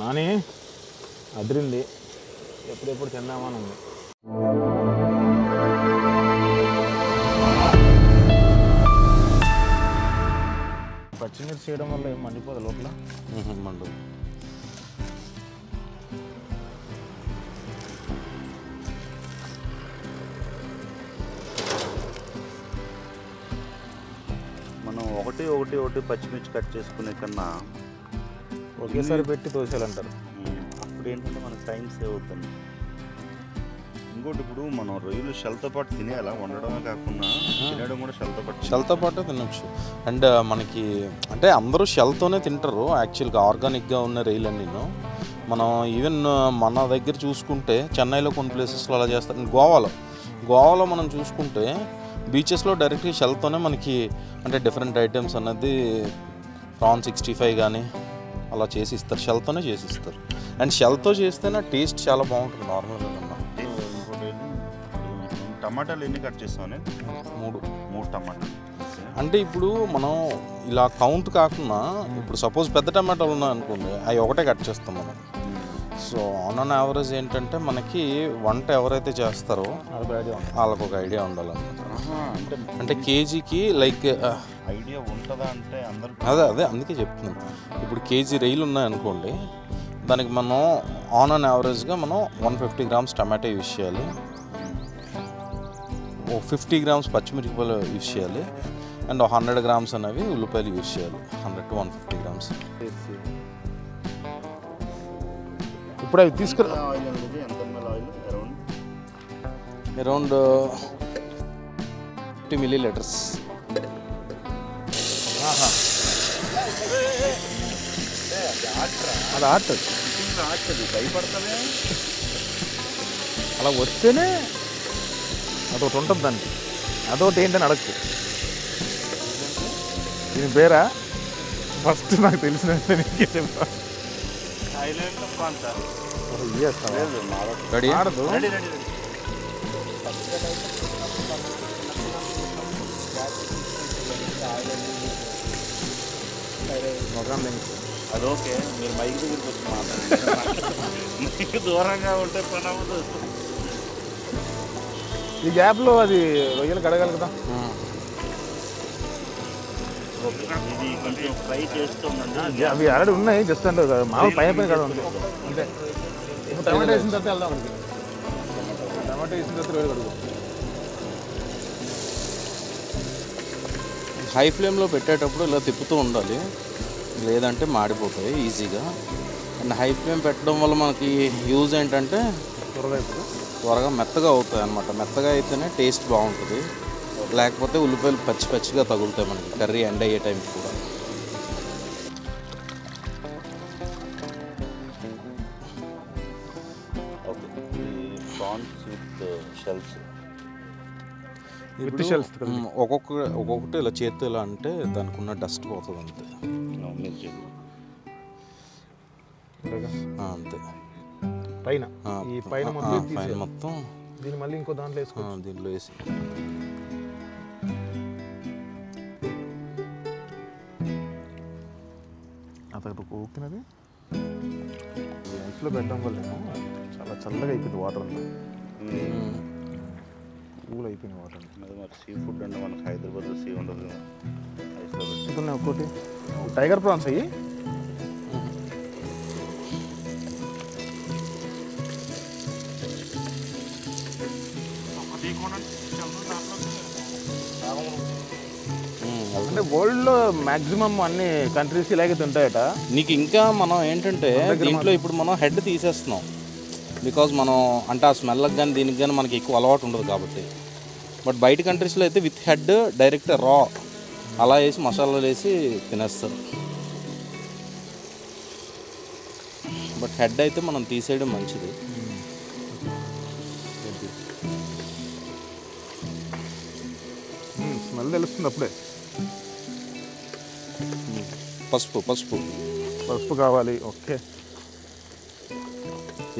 నాని అదిరింది. ఎప్పుడెప్పుడు తిందామని ఉంది. పచ్చిమిర్చి చేయడం వల్ల ఏం మండిపోదు లోపల? మండు మనం ఒకటి ఒకటి ఒకటి పచ్చిమిర్చి కట్ చేసుకునే కన్నా ఒకేసారి పెట్టి ఉమ్, అప్పుడు ఏంటంటే మనకు టైం సేవ్ అవుతుంది. ఇంకోటి ఇప్పుడు మనం రొయ్యలు షెల్తో పాటు తినేయాలా? వండడమే కాకుండా తినడం కూడా షెల్తో పాటు షెల్తో పాటు తినొచ్చు. అండ్ మనకి అంటే అందరూ షెల్తోనే తింటారు యాక్చువల్గా ఆర్గానిక్గా ఉన్న రైలన్నీ మనం ఈవెన్ మన దగ్గర చూసుకుంటే చెన్నైలో కొన్ని ప్లేసెస్లో అలా చేస్తారు. గోవాలో. గోవాలో మనం చూసుకుంటే బీచెస్లో డైరెక్ట్గా షెల్తోనే మనకి అంటే డిఫరెంట్ ఐటమ్స్ అన్నది ప్రాన్ సిక్స్టీ ఫైవ్ కానీ అలా చేసి ఇస్తారు షెల్తోనే చేసి ఇస్తారు అండ్ షెల్తో చేస్తేనే టేస్ట్ చాలా బాగుంటుంది నార్మల్గా కన్నా. టమాటాలు ఎన్ని కట్ చేస్తామని మూడు. మూడు టమాటాలు. అంటే ఇప్పుడు మనం ఇలా కౌంట్ కాకుండా ఇప్పుడు సపోజ్ పెద్ద టమాటాలు ఉన్నాయి అనుకోండి అవి ఒకటే కట్ చేస్తాం మనం. సో ఆన్ ఆన్ యావరేజ్ ఏంటంటే మనకి వంట ఎవరైతే చేస్తారో వాళ్ళకు ఒక ఐడియా ఉండాలన్నమాట. అంటే అంటే కేజీకి లైక్ ఐడియా ఉంటుందా అంటే అందరు అదే అదే అందుకే చెప్తున్నాను. ఇప్పుడు కేజీ రొయ్యలు ఉన్నాయనుకోండి దానికి మనం ఆన్ ఆన్ యావరేజ్గా మనం one fifty grams tomato use చేయాలి. ఓ ఫిఫ్టీ గ్రామ్స్ పచ్చిమిరపకాయలు యూస్ చేయాలి. అండ్ హండ్రెడ్ గ్రామ్స్ అనేవి ఉల్లిపాయలు యూస్ చేయాలి. Hundred to one fifty grams ఇప్పుడు అవి తీసుకురా. అరౌండ్? ఫిఫ్టీ మిల్లీ లీటర్స్ అది భయపడతావే? అలా వస్తేనే అదొకటి ఉంటుంది దానికి. అదొకటి ఏంటని అడగచ్చు దీని పేరా? ఫస్ట్ నాకు తెలిసిన నీకే చెప్తా మొఖం తెంగు. అది ఓకే మీరు మైక్ దగ్గరికి వచ్చి మాట్లాడండి. దూరంగా ఉంటే పని అవ్వదు. ఈ గ్యాప్లో అది రొయ్యలు కడగాలి కదా. ఓకే ఇది కొంచెం ఫ్రై అవి ఆల్రెడీ ఉన్నాయి జస్ట్ అంటే మామూలు పైన పైన కదా ఉంది. అంతే. ఇప్పుడు టమాటా వేసిన తర్వాత వెళ్దాం టమాటా వేసిన తర్వాత కడుగు హై ఫ్లేమ్లో పెట్టేటప్పుడు ఇలా తిప్పుతూ ఉండాలి. లేదంటే మాడిపోతాయి ఈజీగా అండ్ హై ఫ్లేమ్ పెట్టడం వల్ల మనకి యూజ్ ఏంటంటే త్వరగా త్వరగా మెత్తగా అవుతాయి అన్నమాట. మెత్తగా అయితేనే టేస్ట్ బాగుంటుంది. లేకపోతే ఉల్లిపాయలు పచ్చి పచ్చిగా తగులుతాయి మనకి. కర్రీ ఎండ్ అయ్యే టైంకి కూడా. షెల్స్ ఇప్పుడు. మ్, ఒక్కొక్క ఒక్కొక్కటి ఇలా చేత్తో ఇలా అంటే దానికి ఉన్న డస్ట్ పోతుంది అంతే అంతే. పైన. పైన మొత్తం పైన తీసేయాలి. మొత్తం దీన్ని మళ్ళీ ఇంకో దాంట్లో ఆ, వేసుకో దీంట్లో వేసి. అతను ఊకినది లెన్స్లో పెట్టడం వల్ల చాలా చల్లగా అయిపోయింది వాటర్ అంతా. కూల్ అయిపోయింది వాటర్ అంతా. మరి సీ ఫుడ్ అంటే మనకు హైదరాబాద్లో సీ ఉండదు కదా. ఒక్కోటి. టైగర్ ప్రాన్స్ అయ్యి? అంటే వరల్డ్లో మాక్సిమం అన్ని కంట్రీస్ ఇలాగే తింటాయట. నీకు ఇంకా మనం ఏంటంటే దీంట్లో ఇప్పుడు మనం హెడ్ తీసేస్తున్నాం. బికాజ్ మనం అంటే ఆ స్మెల్కి కానీ దీనికి కానీ మనకి ఎక్కువ అలవాటు ఉండదు కాబట్టి. బట్ బయట కంట్రీస్లో అయితే విత్ హెడ్ డైరెక్ట్ రా అలా వేసి మసాలాలు వేసి తినేస్తారు. బట్ హెడ్ అయితే మనం తీసేయడం మంచిది. స్మెల్ తెలుస్తుంది అప్పుడే. పసుపు పసుపు. పసుపు కావాలి ఓకే.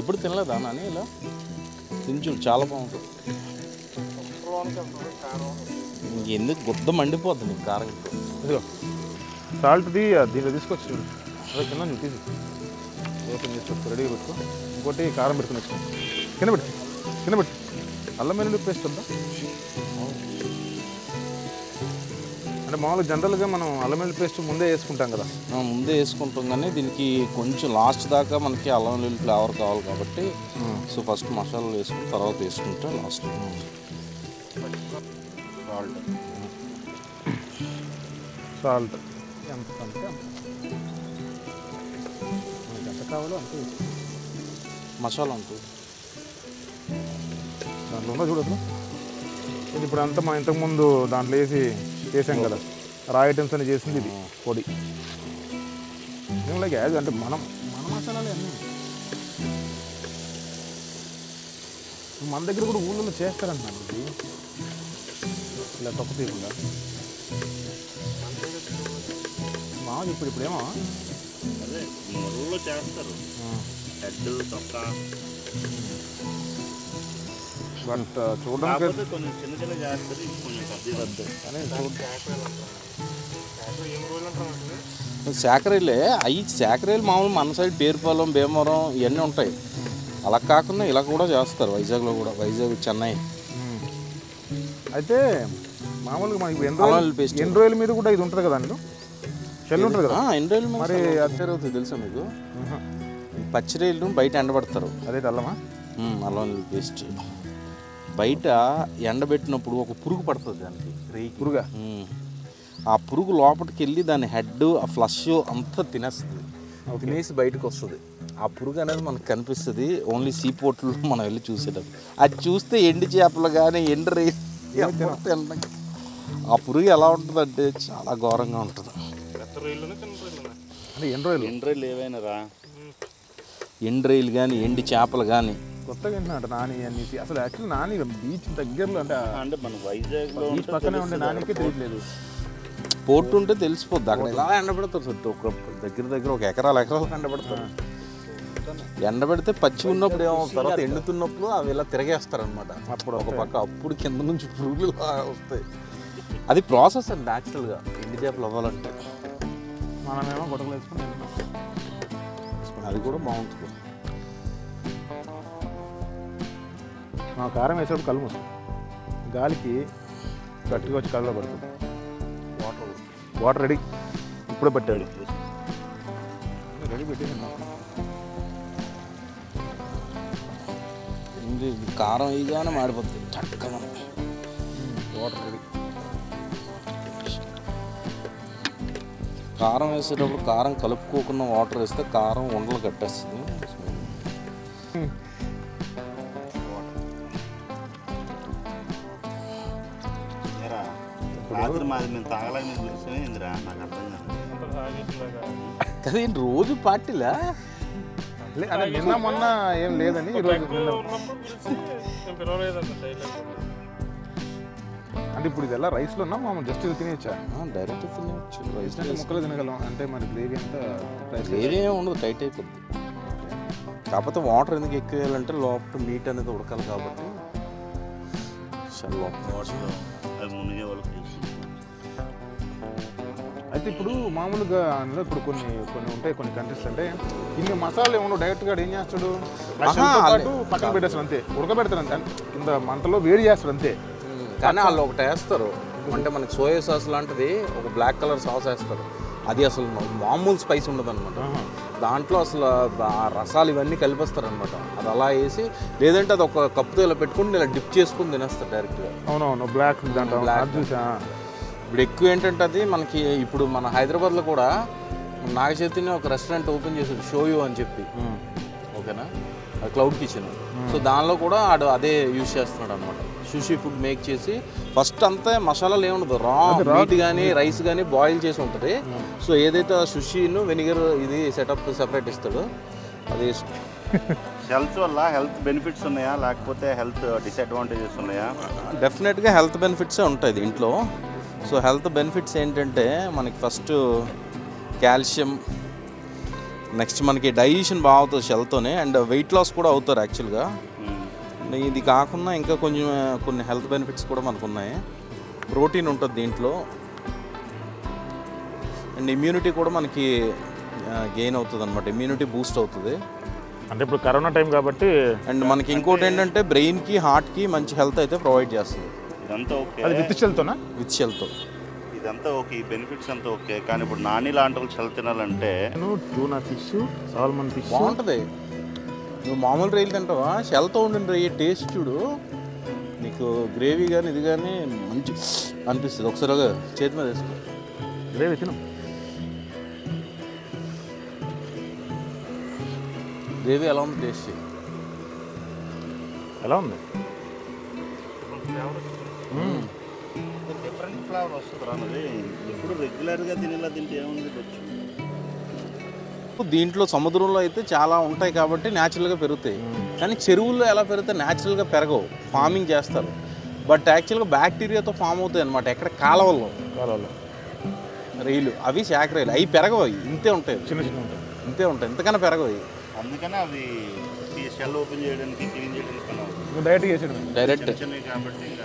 ఎప్పుడు తినలేదా నాని ఇలా? తించు చాలా బాగుంటుంది ఎందుకు గుద్ద మండిపోద్ది నీకు కారం ఇదిగో సాల్ట్ది దీంట్లో తీసుకొచ్చి చూడు. అదే కింద చూడు తీసి. ఓపెన్ చేసి రెడీగా పెట్టుకో ఇంకోటి కారం పెట్టుకుని కింద పెట్టు కింద పెట్టు అల్లం వెల్లుల్లి పేస్ట్ ఉందా? అంటే మామూలుగా జనరల్గా మనం అల్లం వెల్లుల్లి పేస్ట్ ముందే వేసుకుంటాం కదా. ముందే వేసుకుంటాం కానీ దీనికి కొంచెం లాస్ట్ దాకా మనకి అల్లం వెల్లుల్లి ఫ్లేవర్ కావాలి కాబట్టి సో ఫస్ట్ మసాలాలు వేసుకుని తర్వాత వేసుకుంటే లాస్ట్ సాల్ట్ సాల్ట్ ఎంత అంటే. మనకి ఎంత కావాలో అంత. మసాలా ఉంటుంది దాంట్లో ఉందా చూడదు ఇది ఇప్పుడు అంతా మనం ఇంతకుముందు దాంట్లో వేసి చేసాం కదా. రా ఐటమ్స్ అని చేసింది ఇది పొడి. ఏం లైక్ యాజ్ అంటే మనం మన మసాలాలు అన్నీ. మన దగ్గర కూడా ఊళ్ళో చేస్తారంటున్నాను ఇది. ఇలా తప్పు తీయకుండా మామూలు ఇప్పుడు ఇప్పుడేమో అదే మొదల్లో చేస్తారు. కానీ చూడ శాకరీలే అవి శాకరీలు మామూలు మన సైడ్ పేరుపాలెం భీమవరం ఇవన్నీ ఉంటాయి. అలా కాకుండా ఇలా కూడా చేస్తారు వైజాగ్లో కూడా వైజాగ్ చెన్నై. అయితే మామూలుగా మనకి ఎన్ని రోజులు ఎన్ని రోజుల మీద కూడా ఇది ఉంటుంది కదా అందులో? ఉంటుంది కదా? ఆ, ఎన్ని రోజులు మరి అది అవుతుంది తెలుసా మీకు? పచ్చిరేళ్ళు బయట ఎండబెడతారు. అదే అల్లమా? అల్లం పేస్ట్. బయట ఎండబెట్టినప్పుడు ఒక పురుగు పడుతుంది దానికి రేయి పురుగా. ఆ పురుగు లోపలికి వెళ్ళి దాని హెడ్ ఆ ఫ్లష్ అంతా తినేస్తుంది. తినేసి బయటకు వస్తుంది. ఆ పురుగు అనేది మనకు కనిపిస్తుంది ఓన్లీ సీ పోర్ట్లో మనం వెళ్ళి చూసేటప్పుడు. అది చూస్తే ఎండి చేపలు కానీ ఎండు రే ఆ పురుగు ఎలా ఉంటుందంటే చాలా ఘోరంగా ఉంటుంది. అంటే ఎన్ని రోజులు? ఎండ్రైలు ఏవైనా రా. ఎండు రైలు కానీ ఎండి చేపలు కానీ కొత్తగా వింటున్నాడు నాని అని అసలు యాక్చువల్లీ నాని బీచ్ దగ్గరలో అంటే అంటే మన వైజాగ్లో బీచ్ పక్కనే ఉండే నానికే తెలియట్లేదు. పోర్ట్ ఉంటే తెలిసిపోద్ది. అక్కడ ఎలా ఎండబెడతారు సార్? ఒక దగ్గర దగ్గర ఒక ఎకరాలు ఎకరాలు ఎండబెడతారు. ఎండబెడితే పచ్చి ఉన్నప్పుడు ఏమో తర్వాత ఎండుతున్నప్పుడు అవి ఇలా తిరగేస్తారు అప్పుడు ఒక పక్క అప్పుడు కింద నుంచి పురుగులు వస్తాయి. అది ప్రాసెస్ అండి న్యాచురల్గా ఎండి చేపలు అవ్వాలంటే. మనమేమో గొడవలు వేసుకుని. అది కూడా బాగుంటుంది. మా కారం వేసేటప్పుడు కళ్ళు మూస్తాం గాలికి గట్టిగా వచ్చి కళ్ళలో పడుతుంది. వాటర్ వాటర్ రెడీ ఇప్పుడే పట్టాడు. రెడీ పెట్టేసి కారం వేయగానే మాడిపోతుంది చక్కగా వాటర్ రెడీ కారం వేసేటప్పుడు కారం కలుపుకోకుండా వాటర్ వేస్తే కారం ఉండలు కట్టేస్తుంది. రాత్రి మాది మేము తాగలేక మీకు తెలిసిన ఏందిరా నాకు అర్థం కాదు. కదా రోజు పార్టీలా? అదే నిన్న మొన్న ఏం లేదని ఈరోజు అంటే ఇప్పుడు ఇది ఎలా రైస్లో ఉన్నా? మామూలు జస్ట్ ఇది తినేయచ్చా? డైరెక్ట్ తినవచ్చు రైస్ అంటే ముక్కలు తినగలం. అంటే మరి గ్రేవీ అంతా గ్రేవీ ఏమి ఉండదు టైట్ అయిపోద్ది. కాకపోతే వాటర్ ఎందుకు ఎక్కువ వేయాలంటే లోపల మీట్ అనేది ఉడకాలి కాబట్టి. చాలా లోపల. మునిగే వాళ్ళకి తెలుసు. అయితే ఇప్పుడు మామూలుగా అందులో ఇప్పుడు కొన్ని కొన్ని ఉంటాయి కొన్ని కంట్రీస్ అంటే ఇన్ని మసాలాలు ఏమన్నా డైరెక్ట్గా ఏం చేస్తాడు. పాటు పక్కన పెట్టేస్తాడు అంతే ఉడకబెడతాడు అంతే. కింద మంటలో వేడి చేస్తాడు అంతే. కానీ వాళ్ళు ఒకటి వేస్తారు. అంటే మనకి సోయా సాస్ లాంటిది ఒక బ్లాక్ కలర్ సాస్ వేస్తారు. అది అసలు మామూలు స్పైస్ ఉండదు అనమాట. దాంట్లో అసలు ఆ రసాలు ఇవన్నీ కలిపేస్తారు అనమాట అది అలా వేసి లేదంటే అది ఒక కప్పుతో ఇలా పెట్టుకుని ఇలా డిప్ చేసుకుని తినేస్తారు డైరెక్ట్గా. అవునవును బ్లాక్ చూసా. ఇప్పుడు ఎక్కువ ఏంటంటే అది మనకి ఇప్పుడు మన హైదరాబాద్లో కూడా నాగ చైతన్య ఒక రెస్టారెంట్ ఓపెన్ చేశాడు షోయూ అని చెప్పి. ఓకేనా? అది క్లౌడ్ కిచెన్. సో దానిలో కూడా ఆడు అదే యూజ్ చేస్తున్నాడు అనమాట సుషి ఫుడ్ మేక్ చేసి ఫస్ట్ అంతా మసాలాలు ఏముండదు రా మీట్ కానీ రైస్ కానీ బాయిల్ చేసి ఉంటుంది. సో ఏదైతే సుషిను వెనిగర్ ఇది సెటప్ సెపరేట్ ఇస్తాడో అది హెల్త్ వల్ల హెల్త్ బెనిఫిట్స్ ఉన్నాయా? లేకపోతే హెల్త్ డిసడ్వాంటేజెస్ ఉన్నాయా? డెఫినెట్గా హెల్త్ బెనిఫిట్సే ఉంటాయి దీంట్లో సో హెల్త్ బెనిఫిట్స్ ఏంటంటే మనకి ఫస్ట్ కాల్షియం నెక్స్ట్ మనకి డైజెషన్ బాగా అవుతుంది షెల్తోనే అండ్ వెయిట్ లాస్ కూడా అవుతారు యాక్చువల్గా. ఇది కాకుండా ఇంకా కొంచెం కొన్ని హెల్త్ బెనిఫిట్స్ కూడా మనకు ఉన్నాయి ప్రోటీన్ ఉంటుంది దీంట్లో. అండ్ ఇమ్యూనిటీ కూడా మనకి గెయిన్ అవుతుంది అనమాట ఇమ్యూనిటీ బూస్ట్ అవుతుంది. అంటే ఇప్పుడు కరోనా టైం కాబట్టి అండ్ మనకి ఇంకోటి ఏంటంటే బ్రెయిన్కి హార్ట్కి మంచి హెల్త్ అయితే ప్రొవైడ్ చేస్తుంది. ఇదంతా ఓకే. అది విత్ షెల్తోనా విత్ షెల్తో ఇదంతా ఓకే. ఈ బెనిఫిట్స్ అంతా ఓకే. కానీ ఇప్పుడు నాని లాంటి వాళ్ళు చల్ తినాలంటే టూనా ఫిష్ సాల్మన్ ఫిష్ బాగుంటుంది. నువ్వు మామూలు రొయ్యలు తింటావా? షెల్తో ఉండిన రొయ్య టేస్ట్ చూడు. నీకు గ్రేవీ కానీ ఇది కానీ మంచి అనిపిస్తుంది. ఒకసారి ఒక చేతి మీద వేసుకో. గ్రేవీ తిను. గ్రేవీ ఎలా ఉంది? టేస్ట్. ఎలా ఉంది? డిఫరెంట్ ఫ్లేవర్ వస్తుంది రానది ఎప్పుడు రెగ్యులర్గా తినేలా తింటే ఏముంది? వచ్చు దీంట్లో సముద్రంలో అయితే చాలా ఉంటాయి కాబట్టి న్యాచురల్గా పెరుగుతాయి. కానీ చెరువుల్లో ఎలా పెరుగుతాయి న్యాచురల్గా పెరగవు. ఫార్మింగ్ చేస్తారు. బట్ యాక్చువల్గా బ్యాక్టీరియాతో ఫామ్ అవుతాయి అనమాట ఎక్కడ? కాలవల్లో. కాలంలో రైలు. అవి శాఖ రైలు. అవి పెరగవు. అవి ఇంతే ఉంటాయి. చిన్న చిన్న ఉంటాయి. ఇంతే ఉంటాయి. ఇంతకన్నా పెరగవు అవి. అందుకనే అవి షెల్ ఓపెన్ చేయడానికి క్లీన్ చేయడానికి డైరెక్ట్ ఇంకా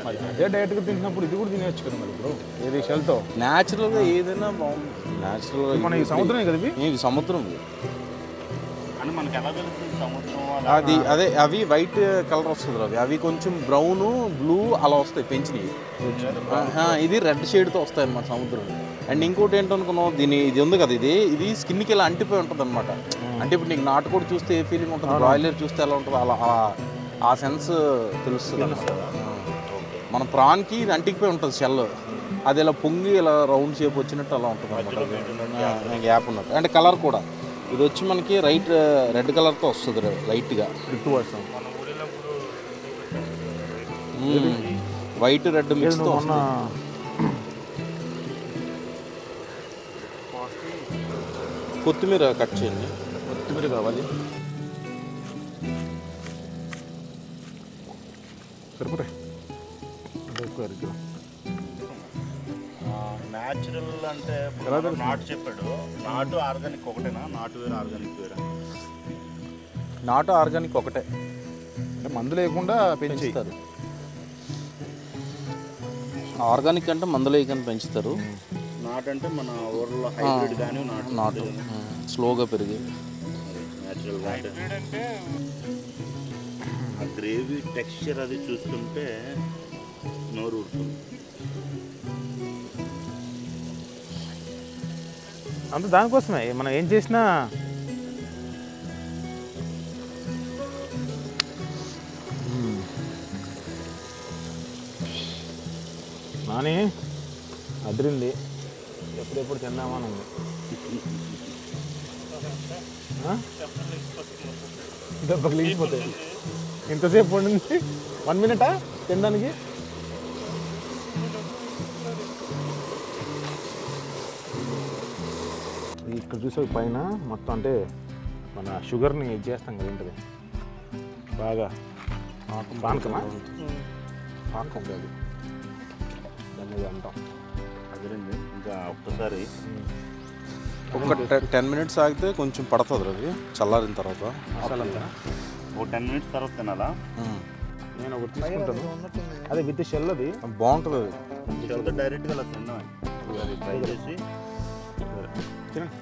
మరి అదే డైరెక్ట్గా తింటున్నప్పుడు ఇది కూడా తినేయచ్చు కదా మరి ఇప్పుడు ఏది షెల్తో న్యాచురల్గా ఏదైనా బాగుంది న్యాచురల్గా మన ఈ సముద్రమే కదా ఇది? సముద్రం. ఇది. అని మనకి ఎలా తెలుస్తుంది సముద్రం అది అదే అవి వైట్ కలర్ వస్తుంది అవి అవి కొంచెం బ్రౌన్ బ్లూ అలా వస్తాయి పెంచినవి. ఆ, ఇది రెడ్ షేడ్తో వస్తాయి అన్నమాట సముద్రం. అండ్ ఇంకోటి ఏంటనుకున్నావు దీని ఇది ఉంది కదా ఇది? ఇది స్కిన్కి ఇలా అంటిపోయి ఉంటుంది అనమాట అంటే ఇప్పుడు నీకు నాటుకోడి చూస్తే ఏ ఫీలింగ్ ఉంటుంది? బ్రాయిలర్ చూస్తే ఎలా ఉంటుంది? అలా. ఆ సెన్స్ తెలుస్తుంది. మన ప్రాన్కి ఇది అంటికిపోయి ఉంటుంది షెల్ అది ఇలా పొంగి ఇలా రౌండ్ షేప్ వచ్చినట్టు అలా ఉంటుంది అనమాట గ్యాప్ ఉన్నట్టు అంటే కలర్ కూడా. ఇది వచ్చి మనకి రైట్ రెడ్ కలర్తో వస్తుంది లైట్గా రిట్టు వాడతాం వైట్ రెడ్ మిక్స్తో కొత్తిమీర కట్ చేయండి. కొత్తిమీర కావాలి. సరిపోతాయి. అరిగ్గా. న్యాచురల్ అంటే? నాటు చెప్పాడు. నాటు ఆర్గానిక్ ఒకటేనా? నాటు వేరే ఆర్గానిక్ వేరే? నాటు ఆర్గానిక్ ఒకటే. అంటే మందు లేకుండా పెంచి పెంచుతారు. ఆర్గానిక్ అంటే మందులు వేయకుండా పెంచుతారు. నాటు అంటే మన ఊర్లో హైబ్రిడ్ కానీ నాటు నాటు. స్లోగా పెరిగి. న్యాచురల్ అంటే ఆ గ్రేవీ టెక్స్చర్ అది చూస్తుంటే నోరు ఊరుతుంది. అంత దానికోసమే మనం ఏం చేసినా నాని అదిరింది. ఎప్పుడెప్పుడు తిందామని ఉంది? దెబ్బకి లేచిపోతాయి. ఎంతసేపు ఉండింది వన్ మినిటా? తినడానికి? ఇక్కడ చూసే పైన? మొత్తం అంటే మన షుగర్ని ఇది చేస్తాం కదా ఏంటది? బాగా. పానకమా? పానకం కాదు. దాన్ని అంటాం. అదిరింది ఇంకా ఒక్కసారి ఒక టెన్ మినిట్స్ ఆగితే కొంచెం పడుతుంది రవి చల్లారిన తర్వాత. ఒక టెన్ మినిట్స్ తర్వాత తినాలా. నేను ఒకటి తీసుకుంటాను. అదే విత్ షెల్ అది? బాగుంటుంది అది. చల్లితే డైరెక్ట్గా అలా తిన్నాం ట్రై చేసి తినండి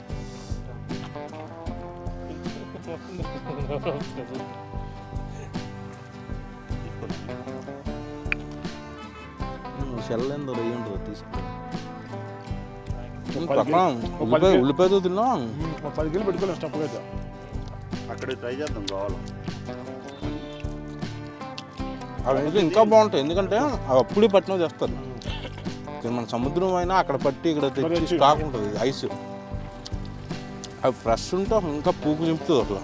షెల్ ఏందో రొయ్యి ఉంటుంది తీసుకో. ఉల్లిపాయతో తిన్నాం ఒక పది కిలో పెట్టుకోలేం స్టఫ్గా అయితే అక్కడ ట్రై చేద్దాం కావాలి? అవి ఇంకా బాగుంటాయి. ఎందుకంటే అవి అప్పుడే పట్టిన చేస్తారు ఇక్కడ మన సముద్రం అయినా అక్కడ పట్టి ఇక్కడ తెచ్చి స్టాక్ ఉంటుంది ఐస్ అవి ఫ్రెష్ ఉంటే ఇంకా పూకు నింపుతుంది అట్లా